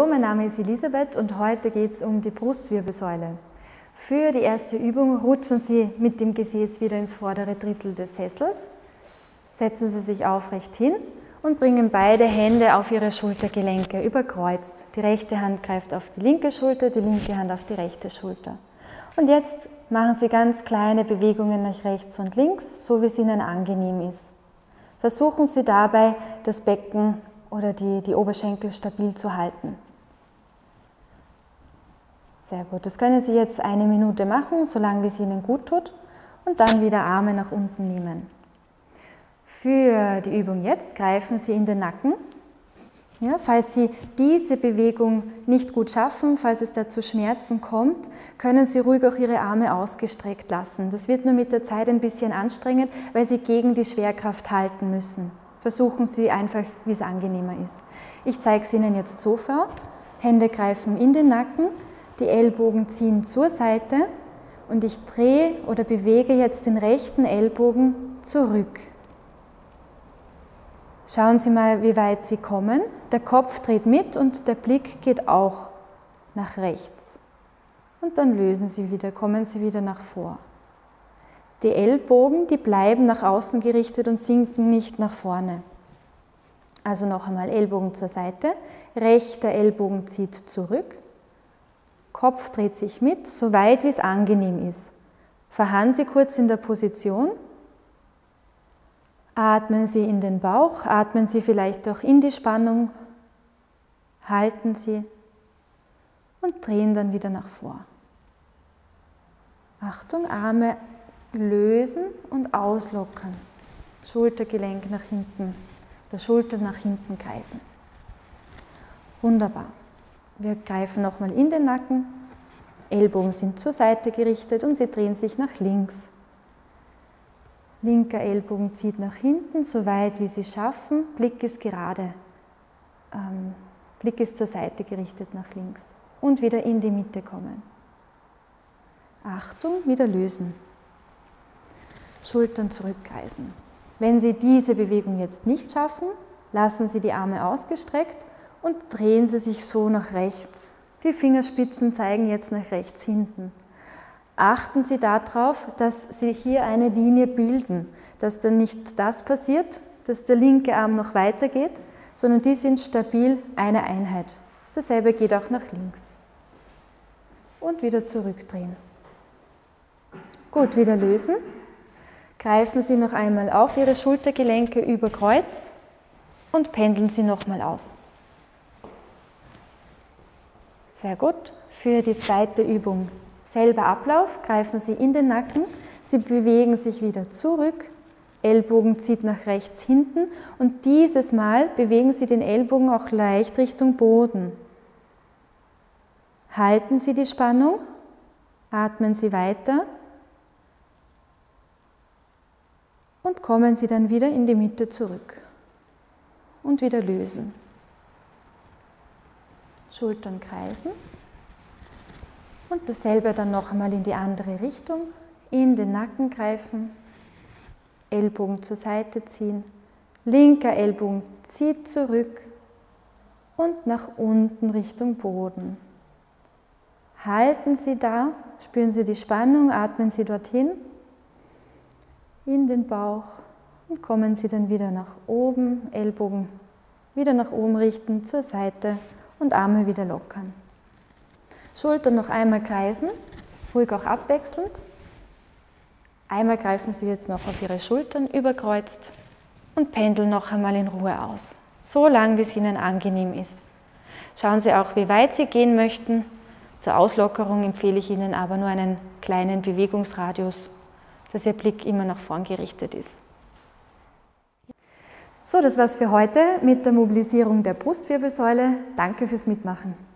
Hallo, mein Name ist Elisabeth und heute geht es um die Brustwirbelsäule. Für die erste Übung rutschen Sie mit dem Gesäß wieder ins vordere Drittel des Sessels, setzen Sie sich aufrecht hin und bringen beide Hände auf Ihre Schultergelenke überkreuzt. Die rechte Hand greift auf die linke Schulter, die linke Hand auf die rechte Schulter. Und jetzt machen Sie ganz kleine Bewegungen nach rechts und links, so wie es Ihnen angenehm ist. Versuchen Sie dabei, das Becken oder die, die Oberschenkel stabil zu halten. Sehr gut. Das können Sie jetzt eine Minute machen, solange wie es Ihnen gut tut. Und dann wieder Arme nach unten nehmen. Für die Übung jetzt greifen Sie in den Nacken. Ja, falls Sie diese Bewegung nicht gut schaffen, falls es da zu Schmerzen kommt, können Sie ruhig auch Ihre Arme ausgestreckt lassen. Das wird nur mit der Zeit ein bisschen anstrengend, weil Sie gegen die Schwerkraft halten müssen. Versuchen Sie einfach, wie es angenehmer ist. Ich zeige es Ihnen jetzt so vor. Hände greifen in den Nacken, die Ellbogen ziehen zur Seite und ich drehe oder bewege jetzt den rechten Ellbogen zurück. Schauen Sie mal, wie weit Sie kommen. Der Kopf dreht mit und der Blick geht auch nach rechts. Und dann lösen Sie wieder, kommen Sie wieder nach vor. Die Ellbogen, die bleiben nach außen gerichtet und sinken nicht nach vorne. Also noch einmal Ellbogen zur Seite, rechter Ellbogen zieht zurück, Kopf dreht sich mit, so weit wie es angenehm ist. Verharren Sie kurz in der Position, atmen Sie in den Bauch, atmen Sie vielleicht auch in die Spannung, halten Sie und drehen dann wieder nach vor. Achtung, Arme lösen und auslockern. Schultergelenk nach hinten, der Schulter nach hinten kreisen. Wunderbar. Wir greifen nochmal in den Nacken, Ellbogen sind zur Seite gerichtet und sie drehen sich nach links. Linker Ellbogen zieht nach hinten, so weit wie Sie schaffen, Blick ist gerade, ähm, Blick ist zur Seite gerichtet nach links und wieder in die Mitte kommen. Achtung, wieder lösen. Schultern zurückkreisen. Wenn Sie diese Bewegung jetzt nicht schaffen, lassen Sie die Arme ausgestreckt und drehen Sie sich so nach rechts. Die Fingerspitzen zeigen jetzt nach rechts hinten. Achten Sie darauf, dass Sie hier eine Linie bilden, dass dann nicht das passiert, dass der linke Arm noch weitergeht, sondern die sind stabil eine Einheit. Dasselbe geht auch nach links. Und wieder zurückdrehen. Gut, wieder lösen. Greifen Sie noch einmal auf Ihre Schultergelenke über Kreuz und pendeln Sie nochmal aus. Sehr gut. Für die zweite Übung selber Ablauf. Greifen Sie in den Nacken. Sie bewegen sich wieder zurück. Ellbogen zieht nach rechts hinten und dieses Mal bewegen Sie den Ellbogen auch leicht Richtung Boden. Halten Sie die Spannung, atmen Sie weiter und kommen Sie dann wieder in die Mitte zurück und wieder lösen. Schultern kreisen und dasselbe dann noch einmal in die andere Richtung, in den Nacken greifen, Ellbogen zur Seite ziehen, linker Ellbogen zieht zurück und nach unten Richtung Boden. Halten Sie da, spüren Sie die Spannung, atmen Sie dorthin in den Bauch und kommen Sie dann wieder nach oben, Ellbogen wieder nach oben richten, zur Seite und Arme wieder lockern. Schultern noch einmal kreisen, ruhig auch abwechselnd. Einmal greifen Sie jetzt noch auf Ihre Schultern überkreuzt und pendeln noch einmal in Ruhe aus. So lang, wie es Ihnen angenehm ist. Schauen Sie auch, wie weit Sie gehen möchten. Zur Auslockerung empfehle ich Ihnen aber nur einen kleinen Bewegungsradius dass Ihr Blick immer nach vorn gerichtet ist. So, das war's für heute mit der Mobilisierung der Brustwirbelsäule. Danke fürs Mitmachen.